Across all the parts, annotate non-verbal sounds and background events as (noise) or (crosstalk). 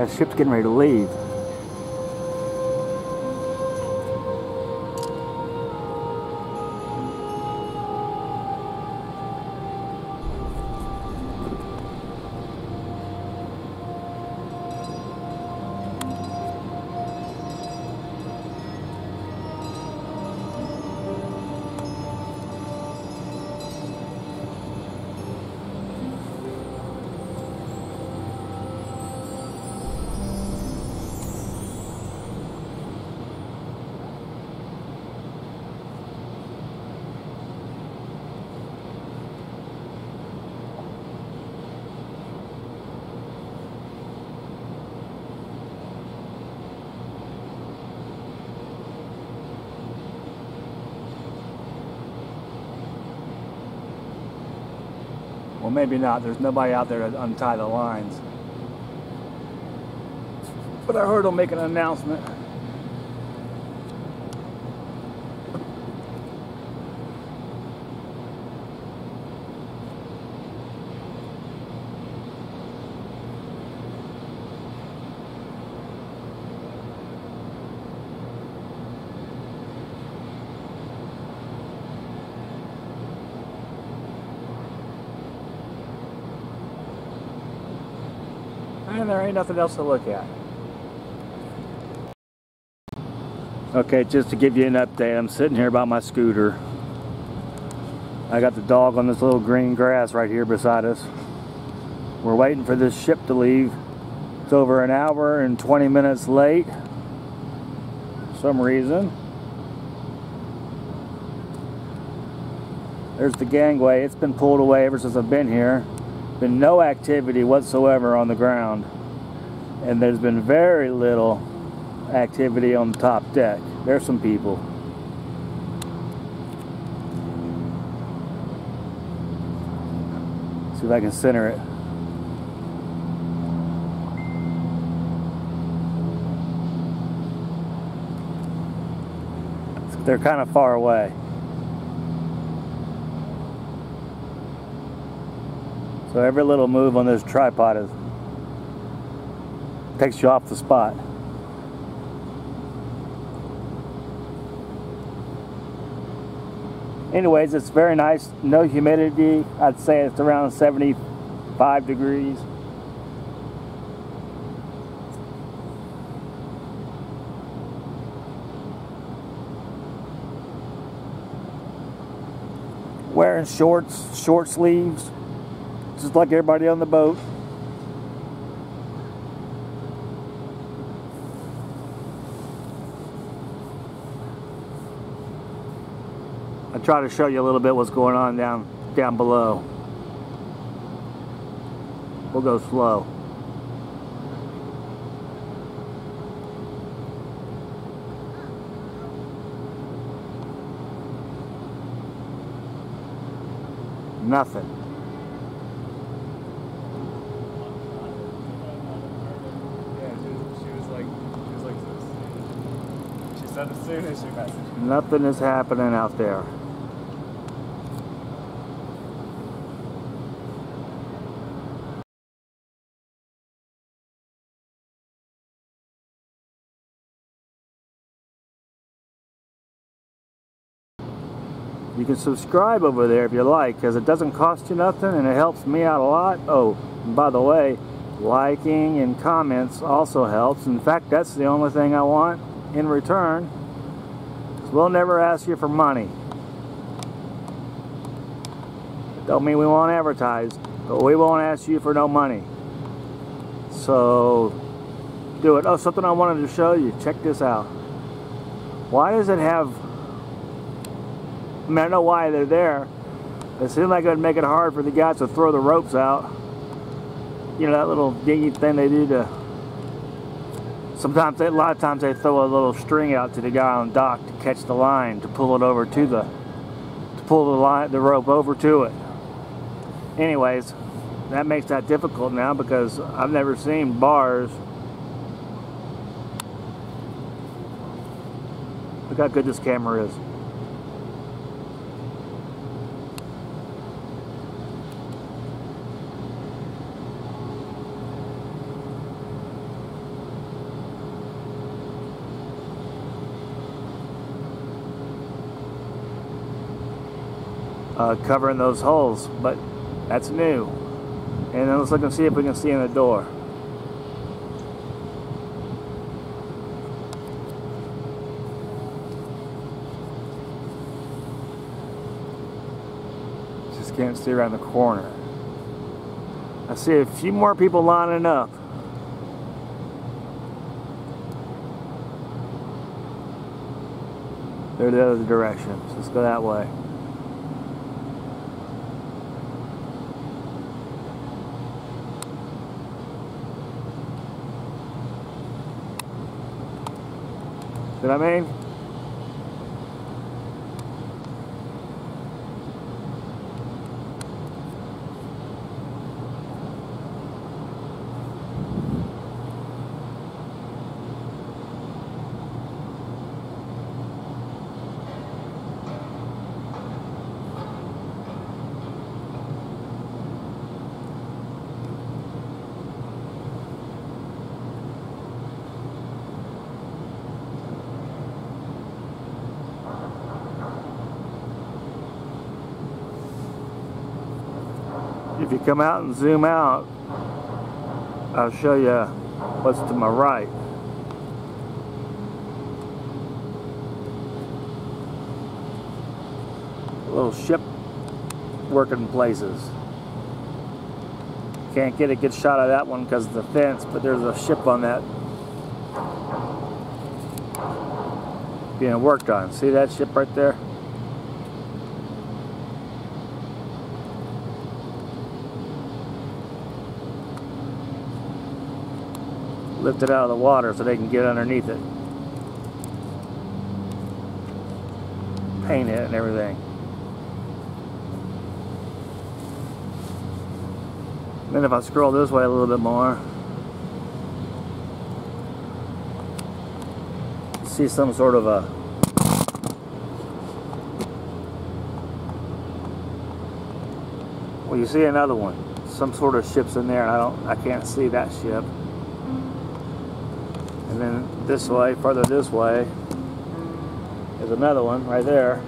That ship's getting ready to leave. Well, maybe not. There's nobody out there to untie the lines. But I heard him make an announcement. And there ain't nothing else to look at. Okay, just to give you an update, I'm sitting here by my scooter. I got the dog on this little green grass right here beside us. We're waiting for this ship to leave. It's over an hour and 20 minutes late. For some reason. There's the gangway. It's been pulled away ever since I've been here. Been no activity whatsoever on the ground. And there's been very little activity on the top deck. There's some people. See if I can center it. They're kind of far away. So every little move on this tripod is takes you off the spot. Anyways, it's very nice. No humidity. I'd say it's around 75 degrees. Wearing shorts, short sleeves, just like everybody on the boat. I try to show you a little bit what's going on down down below. We'll go slow. Nothing. Yeah, she was, she was like, she was like this. She said as soon as she messaged me. Nothing is happening out there. You can subscribe over there if you like because it doesn't cost you nothing and it helps me out a lot. Oh, by the way, liking and comments also helps. In fact, that's the only thing I want in return. 'Cause We'll never ask you for money. Don't mean we won't advertise, but we won't ask you for no money. So do it. Oh, something I wanted to show you. Check this out. Why does it have I mean, I know why they're there. It seemed like it would make it hard for the guys to throw the ropes out. You know, that little dingy thing they do to... Sometimes, they, a lot of times they throw a little string out to the guy on dock to catch the line, to pull it over to the to pull the line, the rope over to it. Anyways, that makes that difficult now because I've never seen bars. Look how good this camera is. Uh, covering those holes, but that's new. And then let's look and see if we can see in the door. Just can't see around the corner. I see a few more people lining up. They're the other direction. So let's go that way. See what I mean? If you come out and zoom out, I'll show you what's to my right. Little ship working places. Can't get a good shot of that one because of the fence, but there's a ship on that being worked on. See that ship right there? Lift it out of the water so they can get underneath it. Paint it and everything. Then if I scroll this way a little bit more, see some sort of a well you see another one some sort of ships in there I don't I can't see that ship and then this way, further this way, is another one right there.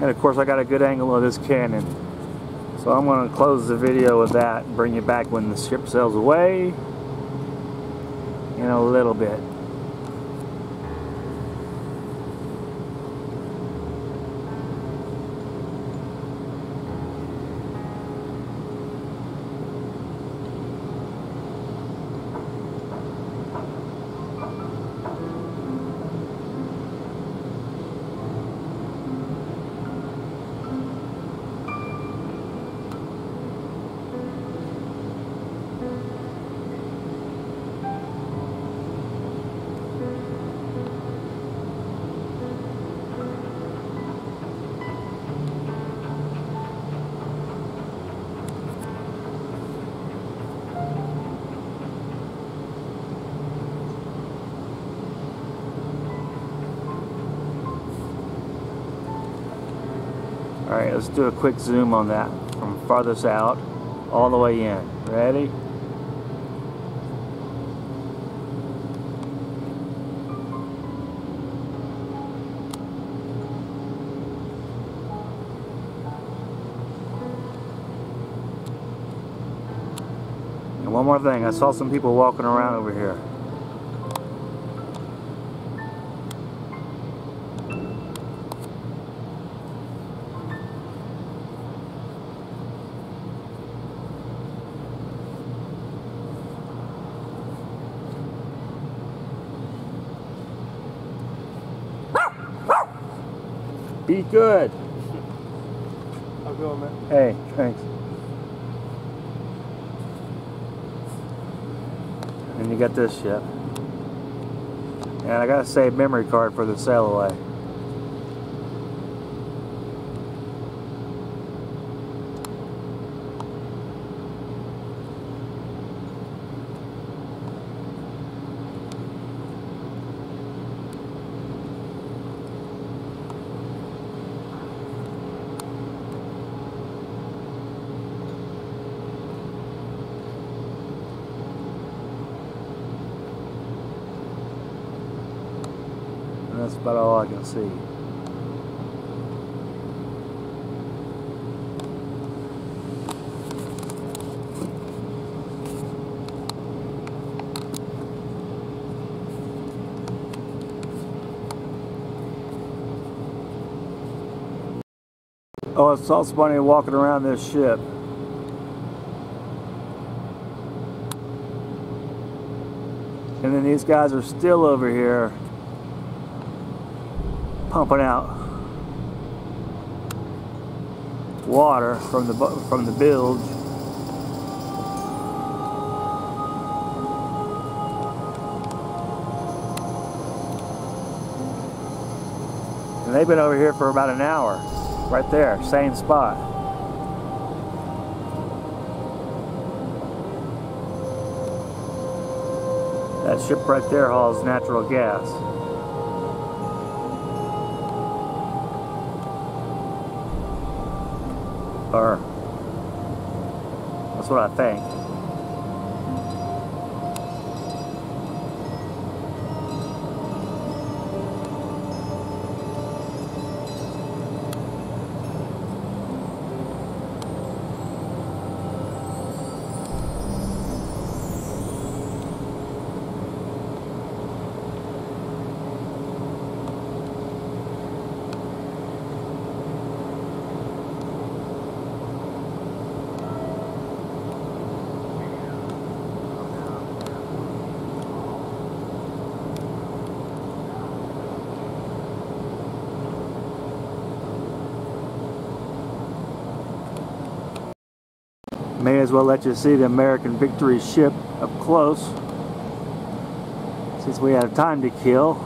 And of course I got a good angle of this cannon. So I'm going to close the video with that and bring you back when the ship sails away in a little bit. Alright, let's do a quick zoom on that from farthest out all the way in. Ready? One more thing, I saw some people walking around over here. Be good. I'll go, man. Hey, thanks. And you got this shit. And I gotta save memory card for the sail away. And that's about all I can see. Oh, it's also funny walking around this ship. And then these guys are still over here pumping out water from the from the bilge. And they've been over here for about an hour, right there, same spot. That ship right there hauls natural gas. That's what I think. May as well let you see the American Victory ship up close since we have time to kill.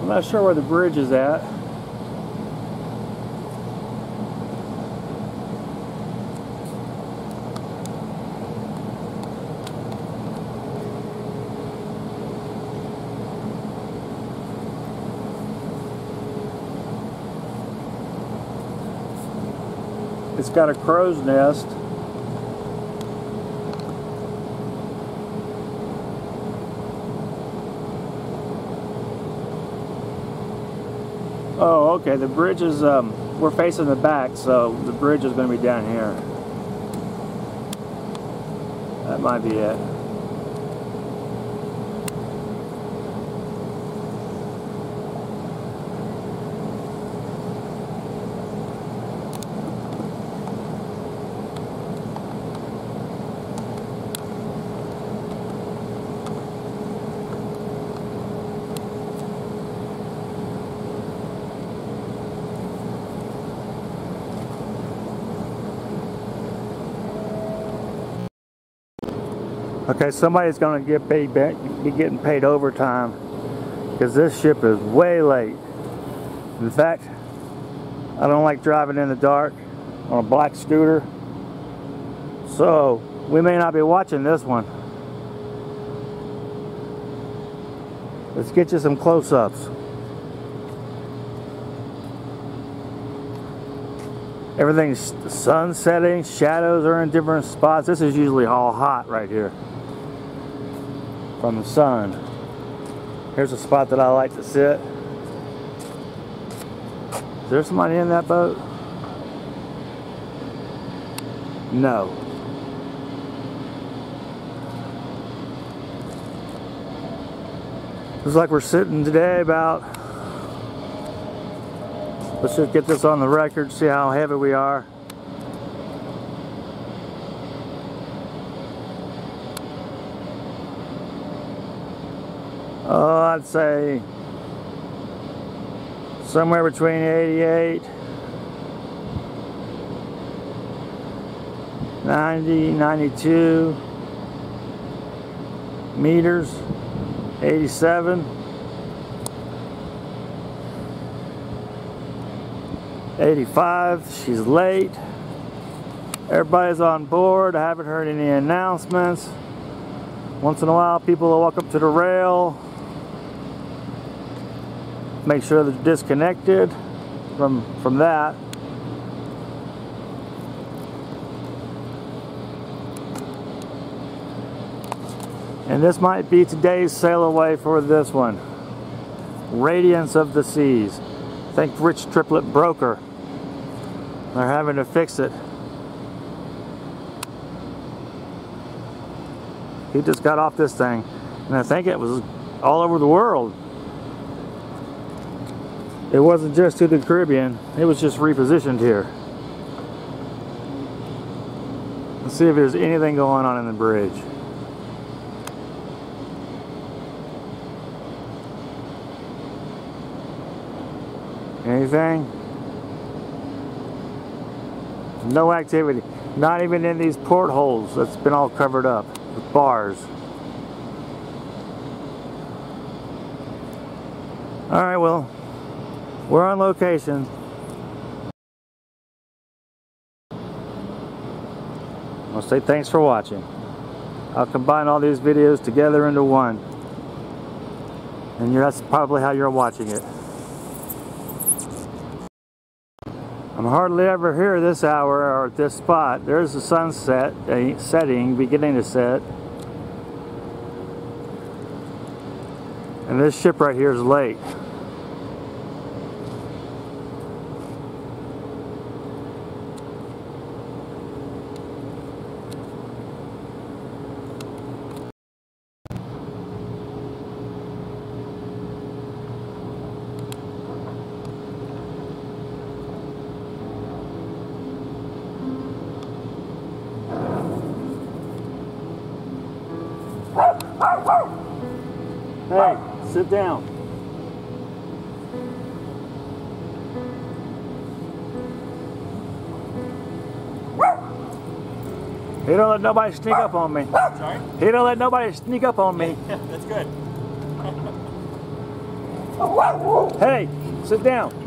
I'm not sure where the bridge is at. Got a crow's nest. Oh, okay. The bridge is, um, we're facing the back, so the bridge is going to be down here. That might be it. Okay, somebody's going to get paid back, be getting paid overtime because this ship is way late. In fact, I don't like driving in the dark on a black scooter, so we may not be watching this one. Let's get you some close-ups. Everything's sun setting, shadows are in different spots. This is usually all hot right here from the sun. Here's a spot that I like to sit. Is there somebody in that boat? No. Looks like we're sitting today about, let's just get this on the record, see how heavy we are. Oh, I'd say somewhere between 88 90 92 meters 87 85 she's late. Everybody's on board. I haven't heard any announcements. Once in a while people will walk up to the rail make sure they're disconnected from from that. And this might be today's sail away for this one. Radiance of the seas. Thank rich triplet broker. They're having to fix it. He just got off this thing and I think it was all over the world it wasn't just to the Caribbean, it was just repositioned here. Let's see if there's anything going on in the bridge. Anything? No activity. Not even in these portholes. That's been all covered up with bars. Alright, well, we're on location. I'll say thanks for watching. I'll combine all these videos together into one. And that's probably how you're watching it. I'm hardly ever here this hour or at this spot. There's the sunset setting, beginning to set. And this ship right here is late. He don't let nobody sneak up on me. Sorry? He don't let nobody sneak up on me. (laughs) That's good. Hey, sit down.